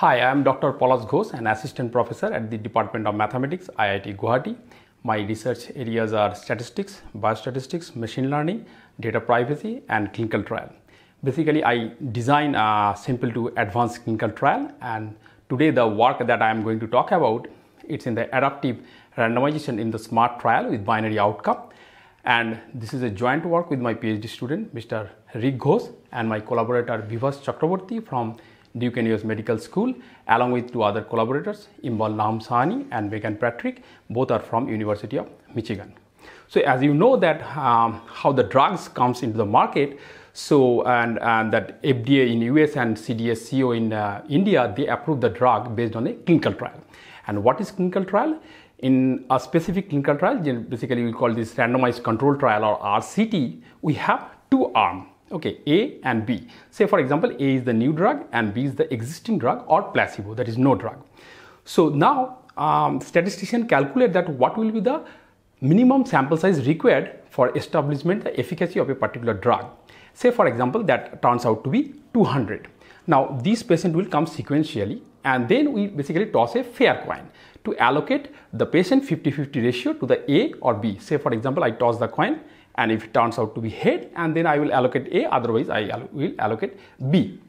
Hi, I am Dr. Palash Ghosh, an assistant professor at the Department of Mathematics, IIT Guwahati. My research areas are statistics, biostatistics, machine learning, data privacy, and clinical trial. Basically, I design a simple to advanced clinical trial, and today the work that I am going to talk about it's in the adaptive randomization in the SMART trial with binary outcome. And this is a joint work with my PhD student, Mr. Rik Ghosh, and my collaborator Bibhas Chakraborty from Duke NUS Medical School, along with two other collaborators, Inbal Nahum-Shani and Megan Patrick, both are from University of Michigan. So as you know that um, how the drugs comes into the market, so and, and that FDA in US and CDSCO in uh, India, they approve the drug based on a clinical trial. And what is clinical trial? In a specific clinical trial, basically we call this randomized control trial or RCT, we have two arms okay a and b. Say for example a is the new drug and b is the existing drug or placebo that is no drug. So now um, statistician calculate that what will be the minimum sample size required for establishment the efficacy of a particular drug. Say for example that turns out to be 200 now this patient will come sequentially and then we basically toss a fair coin to allocate the patient 50-50 ratio to the A or B. Say for example, I toss the coin and if it turns out to be head and then I will allocate A otherwise I will allocate B.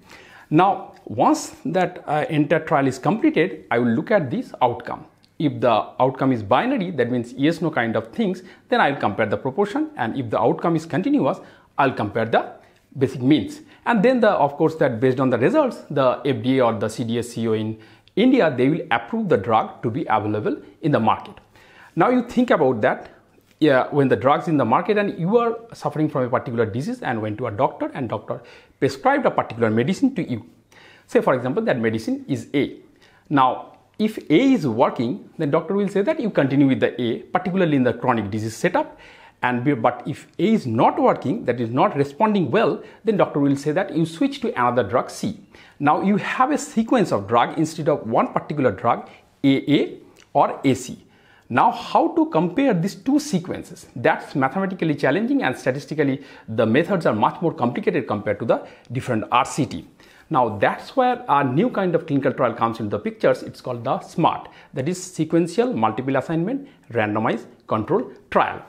Now once that uh, entire trial is completed I will look at this outcome. If the outcome is binary that means yes no kind of things then I will compare the proportion and if the outcome is continuous I will compare the basic means and then the of course that based on the results the FDA or the CDSCO in India they will approve the drug to be available in the market. Now you think about that yeah, when the drugs in the market and you are suffering from a particular disease and went to a doctor and doctor prescribed a particular medicine to you. Say for example that medicine is A. Now if A is working then doctor will say that you continue with the A particularly in the chronic disease setup and but if A is not working that is not responding well then doctor will say that you switch to another drug C. Now you have a sequence of drug instead of one particular drug AA or AC. Now, how to compare these two sequences? That's mathematically challenging and statistically the methods are much more complicated compared to the different RCT. Now, that's where a new kind of clinical trial comes into the pictures. It's called the SMART, that is sequential multiple assignment randomized control trial.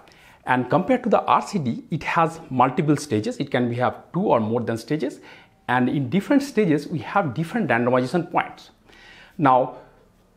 And compared to the RCT, it has multiple stages. It can be have two or more than stages. And in different stages, we have different randomization points. Now,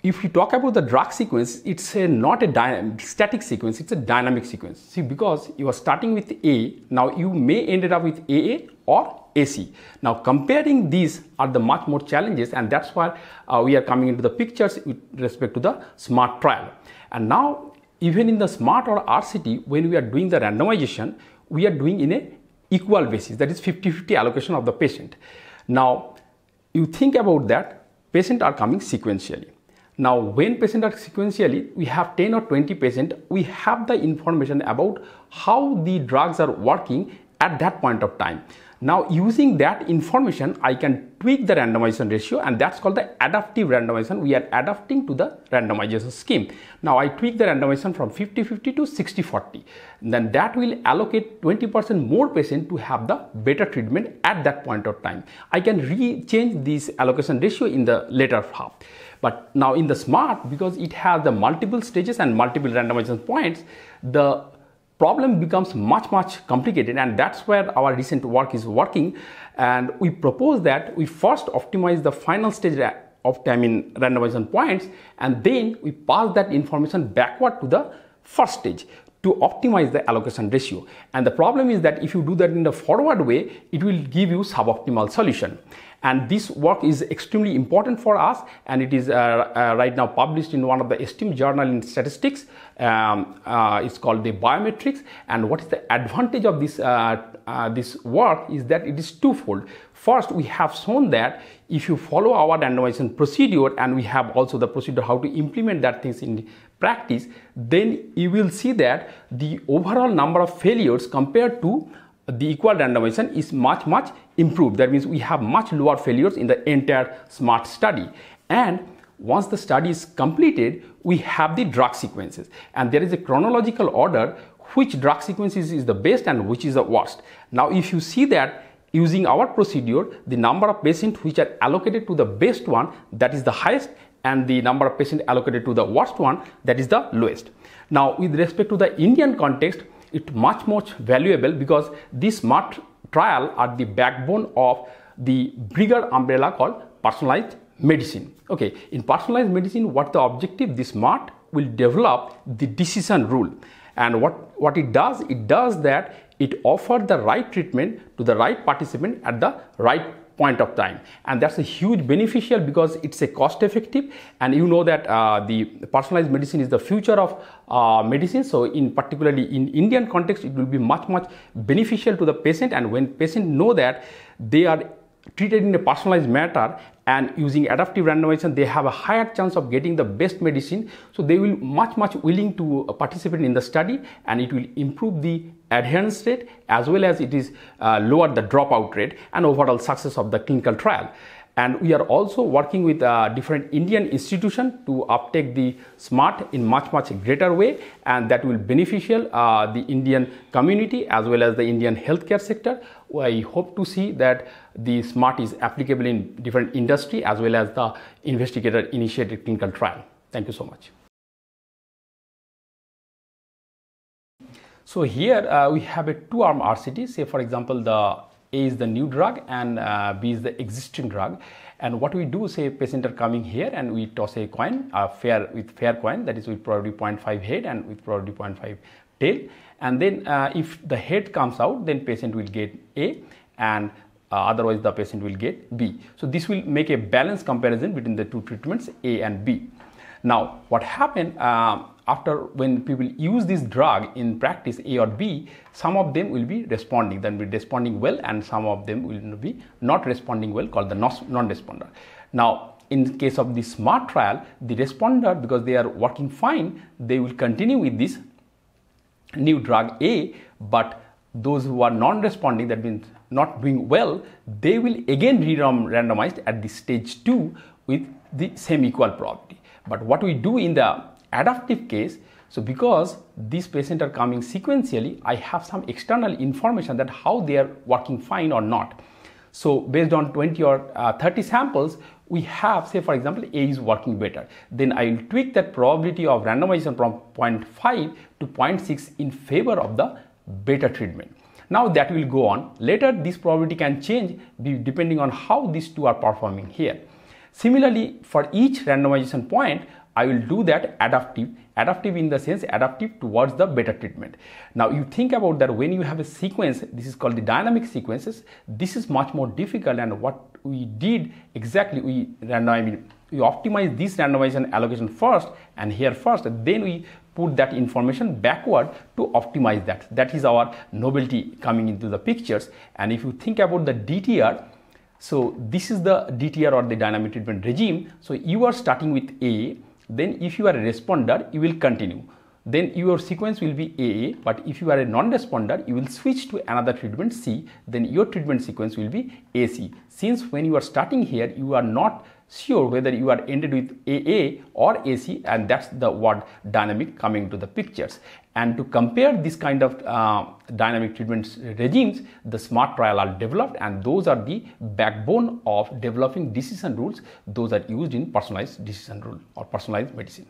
if you talk about the drug sequence, it's a, not a static sequence, it's a dynamic sequence. See, because you are starting with A, now you may end up with AA or AC. Now, comparing these are the much more challenges, and that's why uh, we are coming into the pictures with respect to the SMART trial. And now, even in the SMART or RCT, when we are doing the randomization, we are doing in a equal basis, that is 50-50 allocation of the patient. Now, you think about that, patients are coming sequentially now, when patients are sequentially, we have 10 or 20 patients, we have the information about how the drugs are working at that point of time. Now, using that information, I can tweak the randomization ratio and that's called the adaptive randomization. We are adapting to the randomization scheme. Now, I tweak the randomization from 50-50 to 60-40. Then that will allocate 20% more patient to have the better treatment at that point of time. I can re-change this allocation ratio in the later half. But now in the smart, because it has the multiple stages and multiple randomization points, the problem becomes much, much complicated. And that's where our recent work is working. And we propose that we first optimize the final stage of time in randomization points, and then we pass that information backward to the first stage to optimize the allocation ratio. And the problem is that if you do that in the forward way, it will give you suboptimal solution. And this work is extremely important for us and it is uh, uh, right now published in one of the esteemed journal in statistics. Um, uh, it's called the biometrics. And what is the advantage of this, this work is that it is twofold. First, we have shown that if you follow our randomization procedure and we have also the procedure how to implement that things in practice, then you will see that the overall number of failures compared to the equal randomization is much much improved. That means we have much lower failures in the entire smart study. And once the study is completed we have the drug sequences. And there is a chronological order which drug sequences is the best and which is the worst. Now if you see that using our procedure, the number of patients which are allocated to the best one, that is the highest, and the number of patients allocated to the worst one, that is the lowest. Now, with respect to the Indian context, it much much valuable because this smart trial are the backbone of the bigger umbrella called personalized medicine. Okay, in personalized medicine, what the objective? The smart will develop the decision rule, and what what it does, it does that it offers the right treatment to the right participant at the right point of time. And that's a huge beneficial because it's a cost effective. And you know that uh, the personalized medicine is the future of uh, medicine. So in particularly in indian context it will be much much beneficial to the patient. And when patient know that they are treated in a personalized manner and using adaptive randomization they have a higher chance of getting the best medicine. So they will much much willing to participate in the study and it will improve the adherence rate as well as it is uh, lower the dropout rate and overall success of the clinical trial and we are also working with uh, different Indian institutions to uptake the smart in much much greater way and that will beneficial uh, the Indian community as well as the Indian healthcare sector. I hope to see that the smart is applicable in different industry as well as the investigator initiated clinical trial. Thank you so much. So here uh, we have a two-arm RCT. Say for example the a is the new drug and uh, B is the existing drug. And what we do, say patient are coming here and we toss a coin, a fair with fair coin that is with probability 0.5 head and with probability 0.5 tail. And then uh, if the head comes out, then patient will get A and uh, otherwise the patient will get B. So this will make a balanced comparison between the two treatments A and B. Now what happened, um, after when people use this drug in practice A or B, some of them will be responding, then be responding well, and some of them will be not responding well, called the non-responder. Now, in case of the SMART trial, the responder, because they are working fine, they will continue with this new drug A, but those who are non-responding, that means not doing well, they will again re-randomized at the stage 2 with the same equal probability. But what we do in the adaptive case, so because these patients are coming sequentially, I have some external information that how they are working fine or not. So based on 20 or uh, 30 samples, we have, say for example, A is working better. Then I will tweak that probability of randomization from 0.5 to 0.6 in favor of the better treatment. Now that will go on. Later, this probability can change depending on how these two are performing here. Similarly, for each randomization point, I will do that adaptive, adaptive in the sense adaptive towards the better treatment. Now you think about that when you have a sequence, this is called the dynamic sequences, this is much more difficult and what we did exactly, we I mean, we optimize this randomization allocation first and here first, then we put that information backward to optimize that. That is our novelty coming into the pictures. And if you think about the DTR, so this is the DTR or the dynamic treatment regime. So you are starting with A, then if you are a responder you will continue. Then your sequence will be AA but if you are a non-responder you will switch to another treatment C then your treatment sequence will be AC since when you are starting here you are not sure whether you are ended with AA or AC and that's the word dynamic coming to the pictures. And to compare this kind of uh, dynamic treatment regimes the smart trial are developed and those are the backbone of developing decision rules. Those are used in personalized decision rule or personalized medicine